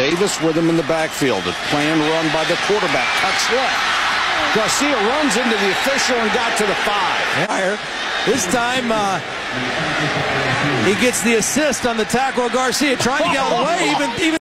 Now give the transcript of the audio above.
Davis with him in the backfield. A planned run by the quarterback. Cuts left. Garcia runs into the official and got to the five. This time, uh, he gets the assist on the tackle Garcia, trying to get away. Even, even